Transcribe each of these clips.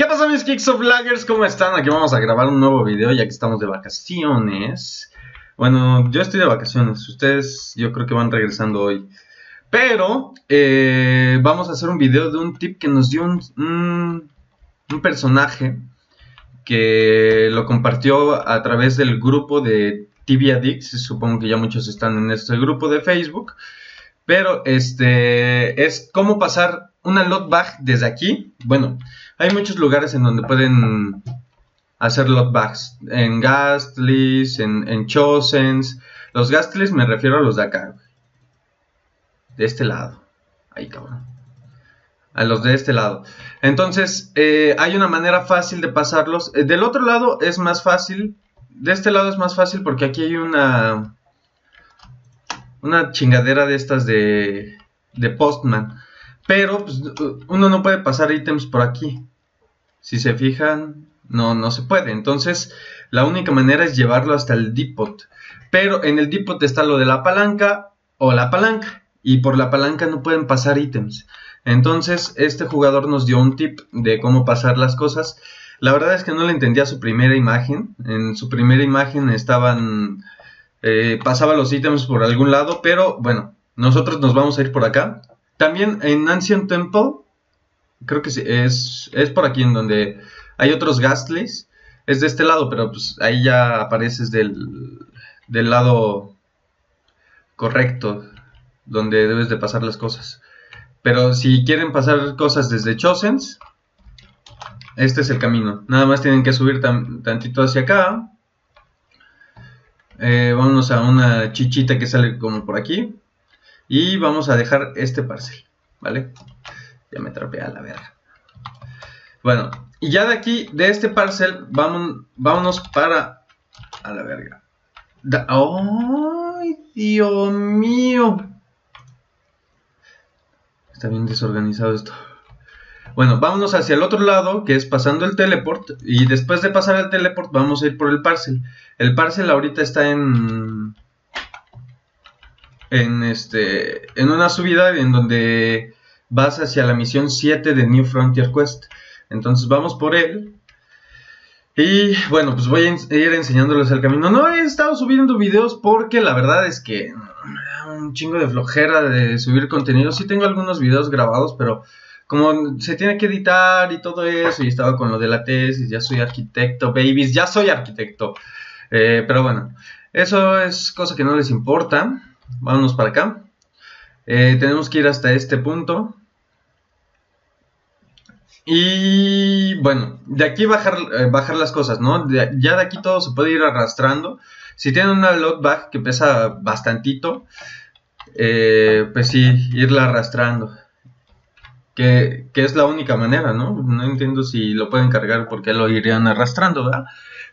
¿Qué pasa mis Kicks of Laggers? ¿Cómo están? Aquí vamos a grabar un nuevo video ya que estamos de vacaciones. Bueno, yo estoy de vacaciones, ustedes yo creo que van regresando hoy. Pero eh, vamos a hacer un video de un tip que nos dio un, un, personaje que lo compartió a través del grupo de TV Addicts. Supongo que ya muchos están en este grupo de Facebook. Pero este es cómo pasar una loadback desde aquí. Bueno, hay muchos lugares en donde pueden hacer loadbacks. En Gastly's, en, en Chosens. Los Gastly's me refiero a los de acá. De este lado. Ahí, cabrón. A los de este lado. Entonces, eh, hay una manera fácil de pasarlos. Eh, del otro lado es más fácil. De este lado es más fácil porque aquí hay una una chingadera de estas de, de Postman. Pero pues, uno no puede pasar ítems por aquí. Si se fijan, no, no se puede. Entonces, la única manera es llevarlo hasta el depot. Pero en el depot está lo de la palanca o la palanca. Y por la palanca no pueden pasar ítems. Entonces, este jugador nos dio un tip de cómo pasar las cosas. La verdad es que no le entendía su primera imagen. En su primera imagen estaban eh, pasaba los ítems por algún lado, pero bueno, nosotros nos vamos a ir por acá. También en Ancient Temple, creo que es, es por aquí en donde hay otros Ghastlies. Es de este lado, pero pues ahí ya apareces del, del lado correcto, donde debes de pasar las cosas. Pero si quieren pasar cosas desde Chosens, este es el camino. Nada más tienen que subir tantito hacia acá. Eh, vámonos a una chichita que sale como por aquí. Y vamos a dejar este parcel, ¿vale? Ya me trapea la verga. Bueno, y ya de aquí, de este parcel, vamos, vámonos para... A la verga. ¡Ay, Dios mío! Está bien desorganizado esto. Bueno, vámonos hacia el otro lado, que es pasando el teleport. Y después de pasar el teleport, vamos a ir por el parcel. El parcel ahorita está en. En este. En una subida en donde vas hacia la misión 7 de New Frontier Quest. Entonces vamos por él. Y bueno, pues voy a ir enseñándoles el camino. No he estado subiendo videos porque la verdad es que un chingo de flojera de subir contenido. Sí tengo algunos videos grabados, pero como se tiene que editar y todo eso, y estaba con lo de la tesis, ya soy arquitecto, babies, ya soy arquitecto. Eh, pero bueno, eso es cosa que no les importa. Vámonos para acá. Eh, tenemos que ir hasta este punto. Y bueno, de aquí bajar, eh, bajar las cosas, ¿no? ya de aquí todo se puede ir arrastrando. Si tienen una loadback que pesa bastantito, pues sí, irla arrastrando. Que, es la única manera, ¿no? No entiendo si lo pueden cargar porque lo irían arrastrando, ¿verdad?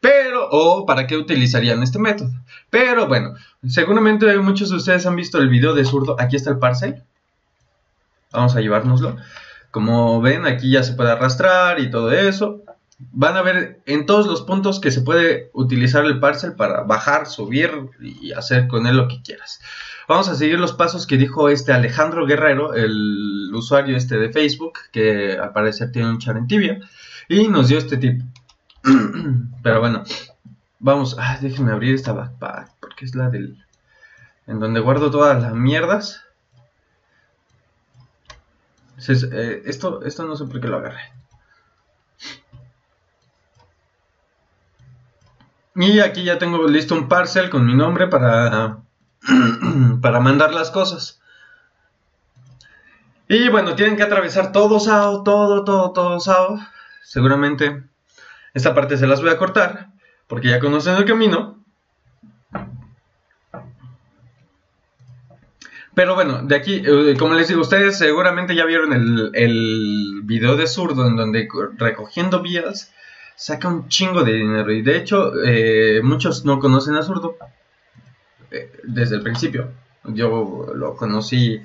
Pero, o para qué utilizarían este método. Pero bueno, seguramente muchos de ustedes han visto el video de zurdo. Aquí está el parcel. Vamos a llevárnoslo. Como ven, aquí ya se puede arrastrar y todo eso. Van a ver en todos los puntos que se puede utilizar el parcel para bajar, subir y hacer con él lo que quieras. Vamos a seguir los pasos que dijo este Alejandro Guerrero, el usuario este de Facebook, que al parecer tiene un char en tibia, y nos dio este tip. Pero bueno, vamos, ah, déjenme abrir esta backpack, porque es la del... en donde guardo todas las mierdas. Eh, esto, esto no sé por qué lo agarré. Y aquí ya tengo listo un parcel con mi nombre para para mandar las cosas. Y bueno, tienen que atravesar todo Sao, todo, todo, todo Sao. Seguramente esta parte se las voy a cortar, porque ya conocen el camino. Pero bueno, de aquí, eh, como les digo, ustedes seguramente ya vieron el, video de Zurdo en donde recogiendo vías saca un chingo de dinero. Y de hecho, eh, muchos no conocen a Zurdo desde el principio. Yo lo conocí,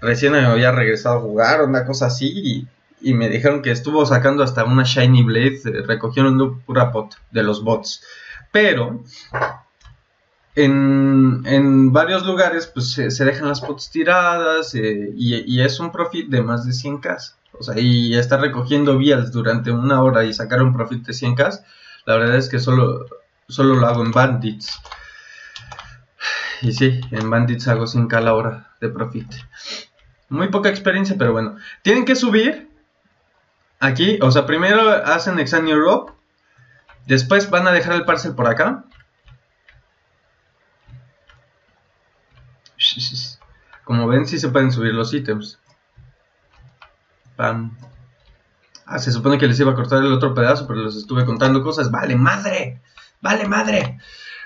recién había regresado a jugar, una cosa así, y, me dijeron que estuvo sacando hasta una Shiny Blade, eh, recogieron pura pot de los bots. Pero en, varios lugares pues se, dejan las pots tiradas eh, y, es un profit de más de 100k. O sea, y estar recogiendo vías durante una hora y sacar un profit de 100k, la verdad es que solo, solo lo hago en Bandits. Y sí, en Bandits hago 100k a la hora de profit. Muy poca experiencia, pero bueno. Tienen que subir aquí. O sea, primero hacen Exam Europe. Después van a dejar el parcel por acá. Como ven, sí se pueden subir los ítems. Pam. Ah, se supone que les iba a cortar el otro pedazo, pero les estuve contando cosas. Vale, madre. Vale, madre.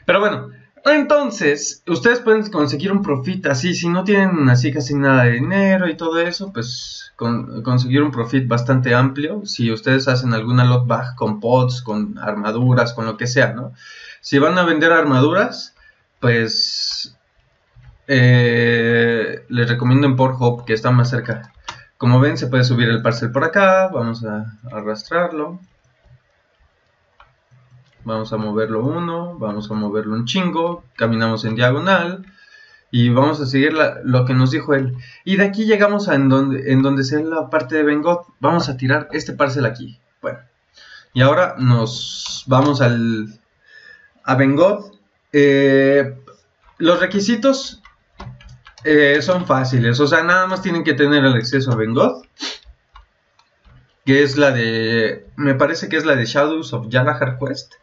Pero bueno, entonces, ustedes pueden conseguir un profit así, si no tienen así casi nada de dinero y todo eso, pues conseguir un profit bastante amplio. Si ustedes hacen alguna lot bag con pods, con armaduras, con lo que sea, ¿no? Si van a vender armaduras, pues eh, les recomiendo en Pornhub que está más cerca. Como ven, se puede subir el parcel por acá. Vamos a arrastrarlo. Vamos a moverlo uno, vamos a moverlo un chingo, caminamos en diagonal y vamos a seguir lo que nos dijo él. Y de aquí llegamos a en donde, en donde se ve la parte de Vengot. Vamos a tirar este parcel aquí. Bueno, y ahora nos vamos al, a Vengot. Eh, los requisitos eh, son fáciles, o sea, nada más tienen que tener el acceso a Vengot que es la de, me parece que es la de Shadows of Yalahar Quest.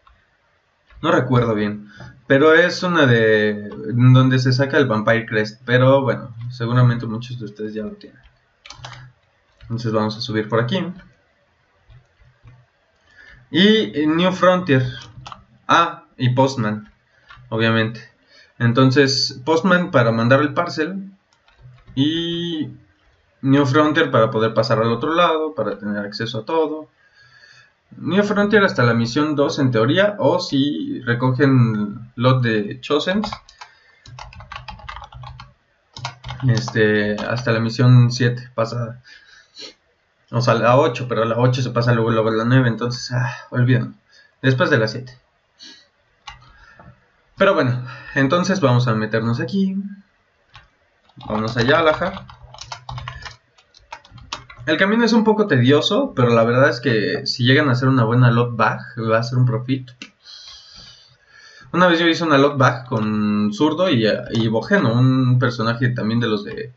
No recuerdo bien. Pero es una de donde se saca el Vampire Crest. Pero bueno, seguramente muchos de ustedes ya lo tienen. Entonces vamos a subir por aquí. Y New Frontier. Ah, y Postman. Obviamente. Entonces, Postman para mandar el parcel. Y New Frontier para poder pasar al otro lado, para tener acceso a todo. New Frontier hasta la misión 2 en teoría, o si recogen lot de Chosens, este, hasta la misión 7 pasada. O sea, la 8, pero la 8 se pasa luego, luego a la 9, entonces, ah, olviden. Después de la 7. Pero bueno, entonces vamos a meternos aquí. Vamos allá a el camino es un poco tedioso, pero la verdad es que si llegan a hacer una buena lot bag, va a ser un profit. Una vez yo hice una lot bag con Zurdo y, Bojeno, un personaje también de los de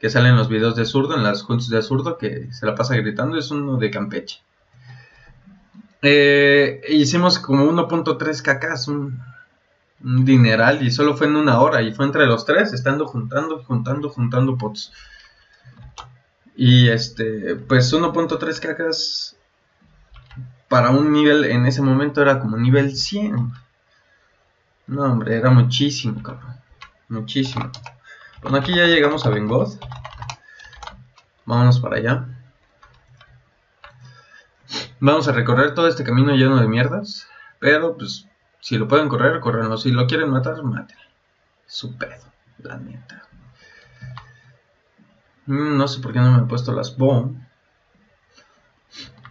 que salen en los videos de Zurdo, en las juntas de Zurdo, que se la pasa gritando, es uno de Campeche. Eh, hicimos como 1.3 cacas, un dineral, y solo fue en una hora, y fue entre los tres, estando juntando, juntando, juntando pots. Y este, pues 1.3 cacas para un nivel en ese momento era como nivel 100. No, hombre, era muchísimo, cabrón. Muchísimo. Bueno, aquí ya llegamos a Bengoth. Vámonos para allá. Vamos a recorrer todo este camino lleno de mierdas. Pero, pues, si lo pueden correr, correnlo. Si lo quieren matar, maten. Su pedo, la neta. Mm, no sé por qué no me he puesto las bomb.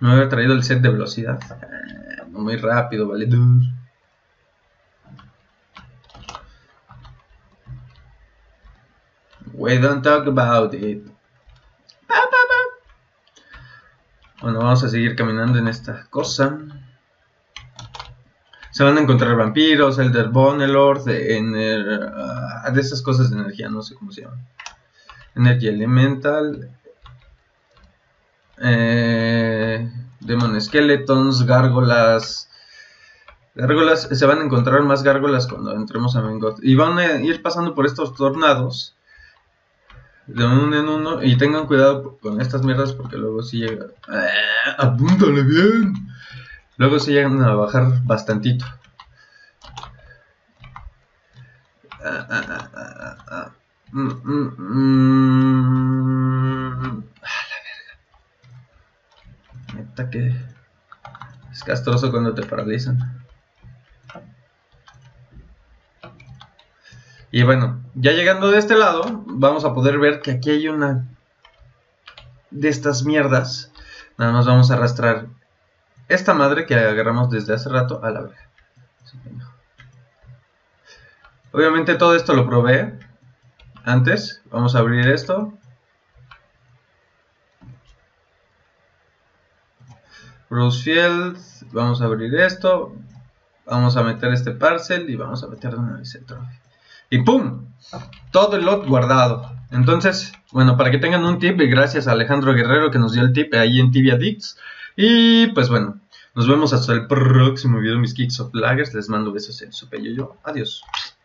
No había traído el set de velocidad. Ah, muy rápido, vale. We don't talk about it. Bueno, vamos a seguir caminando en esta cosa. Se van a encontrar vampiros, Elder en uh, de esas cosas de energía, no sé cómo se llaman. Energy Elemental, eh, Demon Skeletons, Gárgolas. Gárgolas, se van a encontrar más gárgolas cuando entremos a Mengot. Y van a ir pasando por estos tornados de uno en uno. Y tengan cuidado con estas mierdas porque luego si llega. ¡Ah! ¡Apúntale bien! Luego se llegan a bajar bastantito. Ah, ah, ah, Mm, mm, mm. Castroso cuando te paralizan. Y bueno, ya llegando de este lado, vamos a poder ver que aquí hay una de estas mierdas. Nada más vamos a arrastrar esta madre que agarramos desde hace rato a la verga. Obviamente todo esto lo probé antes, vamos a abrir esto. Rosefield, vamos a abrir esto, vamos a meter este parcel y vamos a meter una vez. Y ¡pum! Todo el lot guardado. Entonces, bueno, para que tengan un tip, y gracias a Alejandro Guerrero que nos dio el tip ahí en Tibia Dix. Y pues bueno, nos vemos hasta el próximo video, mis Kicks of Laggers. Les mando besos en su pello yo. Adiós.